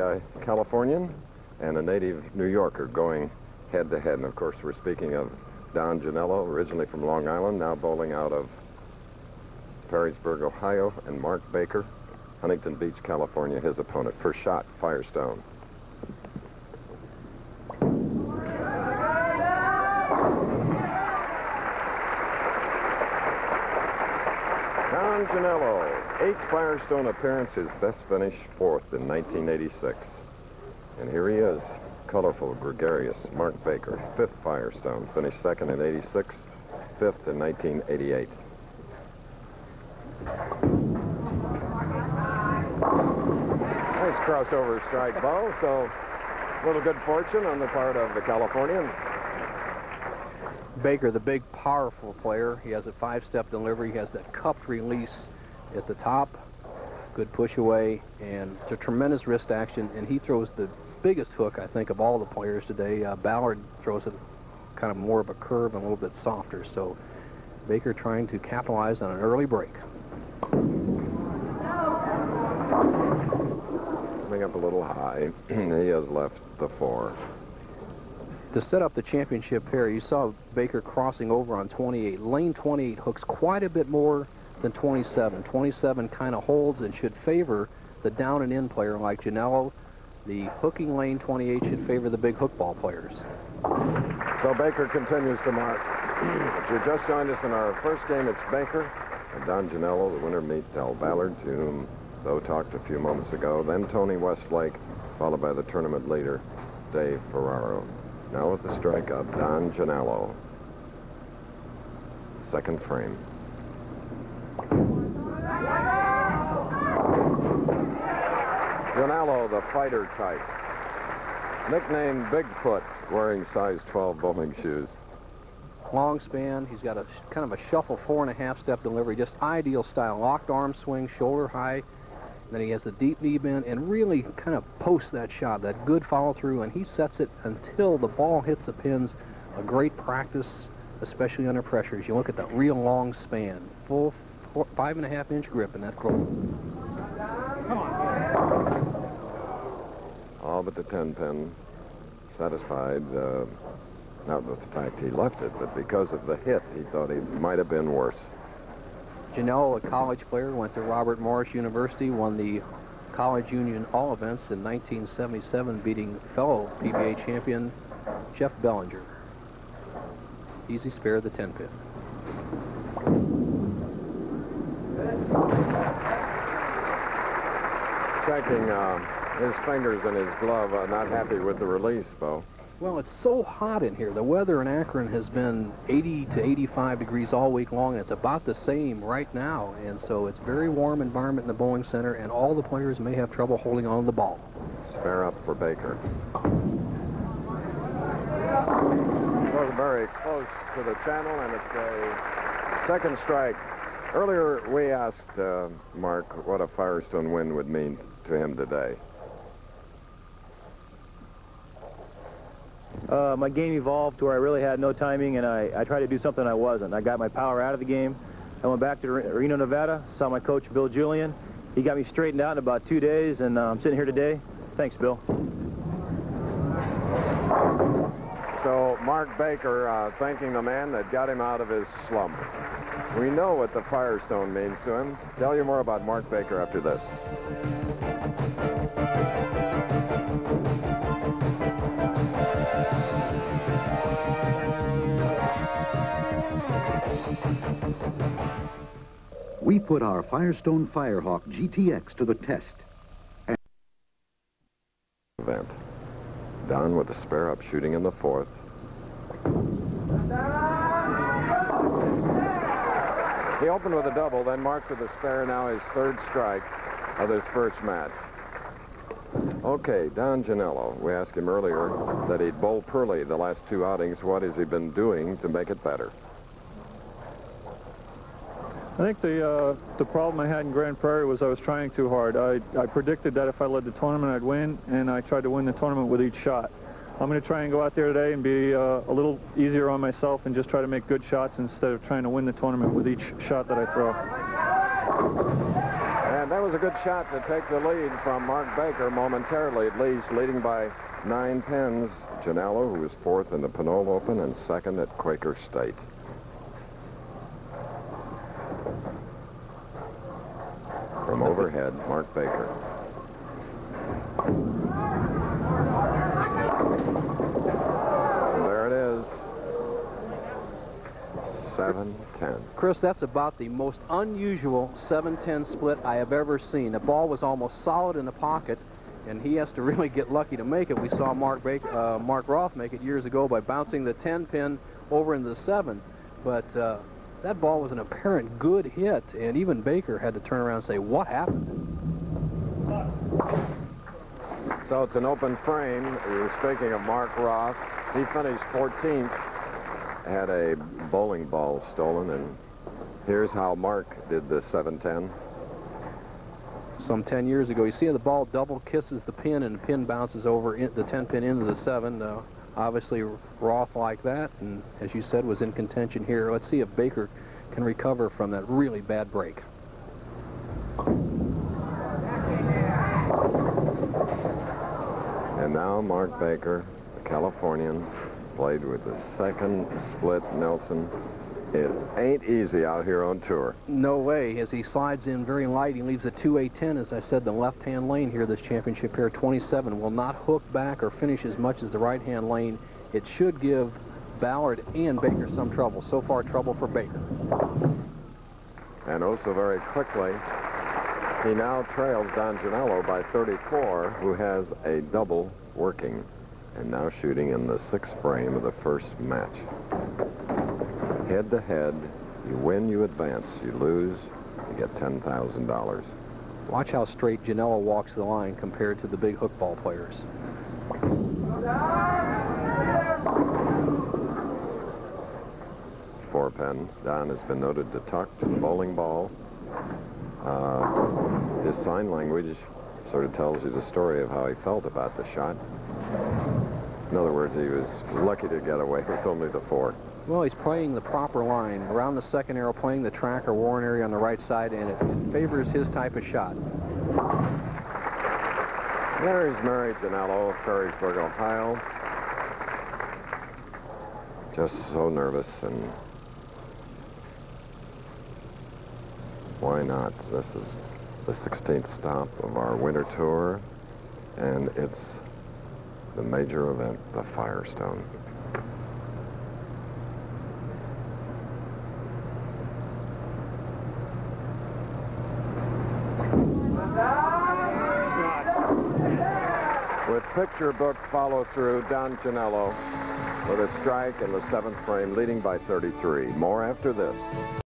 uh, Californian and a native New Yorker going head-to-head. And, of course, we're speaking of Don Genalo, originally from Long Island, now bowling out of Perrysburg, Ohio, and Mark Baker, Huntington Beach, California, his opponent. First shot, Firestone. Don Genalo, eighth Firestone appearance, his best finish, fourth in 1986. And here he is, colorful, gregarious, Mark Baker, fifth Firestone, finished second in 86, fifth in 1988. Nice crossover strike ball, so a little good fortune on the part of the Californian. Baker, the big, powerful player. He has a five-step delivery. He has that cupped release at the top. Good push away, and it's a tremendous wrist action, and he throws the biggest hook, I think, of all the players today. Uh, Ballard throws it kind of more of a curve and a little bit softer, so Baker trying to capitalize on an early break. Coming up a little high. he has left the four. To set up the championship pair, you saw Baker crossing over on 28. Lane 28 hooks quite a bit more than 27. 27 kind of holds and should favor the down and in player like Genalo. The hooking lane 28 should favor the big hook ball players. So Baker continues to mark. if you just joined us in our first game, it's Baker and Don Genalo, the winner meet Del Ballard, to whom Bo talked a few moments ago. Then Tony Westlake, followed by the tournament leader, Dave Ferraro. Now with the strike of Don Genalo. Second frame. The fighter type. Nicknamed Bigfoot, wearing size 12 bowling shoes. Long span. He's got a kind of a shuffle four and a half step delivery. Just ideal style. Locked arm swing, shoulder high. Then he has the deep knee bend and really kind of posts that shot, that good follow through, and he sets it until the ball hits the pins. A great practice, especially under pressure. As you look at that real long span, full four, five and a half inch grip in that club. All but the 10 pin. Satisfied, uh, not with the fact he left it, but because of the hit, he thought he might have been worse. Genalo, a college player, went to Robert Morris University, won the College Union All Events in 1977, beating fellow PBA champion Jeff Bellinger. Easy spare the 10 pin. Checking uh, his fingers in his glove, uh, not happy with the release, Bo. Well, it's so hot in here. The weather in Akron has been 80 to 85 degrees all week long, and it's about the same right now. And so it's very warm environment in the bowling center, and all the players may have trouble holding on to the ball. Spare up for Baker. It Was very close to the channel, and it's a second strike. Earlier, we asked uh, Mark what a Firestone win would mean to him today. Uh, my game evolved to where I really had no timing, and I, I tried to do something I wasn't. I got my power out of the game. I went back to Reno, Nevada, saw my coach, Bill Julian. He got me straightened out in about two days, and uh, I'm sitting here today. Thanks, Bill. So Mark Baker uh, thanking the man that got him out of his slump. We know what the Firestone means to him. Tell you more about Mark Baker after this. We put our Firestone Firehawk GTX to the test. Event. Don with the spare up shooting in the fourth. He opened with a double, then marked with a spare, now his third strike of his first match. Okay, Don Genalo. We asked him earlier that he'd bowl poorly the last two outings. What has he been doing to make it better? I think the uh, the problem I had in Grand Prairie was I was trying too hard. I, I predicted that if I led the tournament, I'd win, and I tried to win the tournament with each shot. I'm going to try and go out there today and be uh, a little easier on myself and just try to make good shots instead of trying to win the tournament with each shot that I throw. And That was a good shot to take the lead from Mark Baker momentarily at least, leading by nine pins. Genalo, who was fourth in the Pinole Open and second at Quaker State. From overhead, Mark Baker. There it is. 7-10. Chris, that's about the most unusual 7-10 split I have ever seen. The ball was almost solid in the pocket, and he has to really get lucky to make it. We saw Mark, Baker, uh, Mark Roth make it years ago by bouncing the 10 pin over into the 7. But uh, that ball was an apparent good hit, and even Baker had to turn around and say, what happened? So it's an open frame. Were speaking of Mark Roth. He finished 14th, had a bowling ball stolen, and here's how Mark did the 710. Some 10 years ago, you see the ball double kisses the pin, and the pin bounces over the 10 pin into the 7. Uh, obviously, Roth like that, and as you said, was in contention here. Let's see if Baker can recover from that really bad break. And now Mark Baker, the Californian, played with the second split Nelson. It ain't easy out here on tour. No way. As he slides in very light, he leaves a 2-8-10. As I said, the left-hand lane here, this championship pair, 27, will not hook back or finish as much as the right-hand lane. It should give Ballard and Baker some trouble. So far, trouble for Baker. And oh also very quickly, he now trails Don Genalo by 34, who has a double working and now shooting in the sixth frame of the first match. Head to head, you win, you advance. You lose, you get $10,000. Watch how straight Genalo walks the line compared to the big hookball players. Four pen. Don has been noted to talk to the bowling ball. Uh, his sign language sort of tells you the story of how he felt about the shot. In other words, he was lucky to get away with only the four. Well, he's playing the proper line. Around the second arrow, playing the track or Warren area on the right side, and it, favors his type of shot. There's Mary Genalo of Perrysburg, Ohio. Just so nervous and why not? This is the 16th stop of our winter tour, and it's the major event, the Firestone. With picture book follow through, Don Genalo with a strike in the seventh frame, leading by 33. More after this.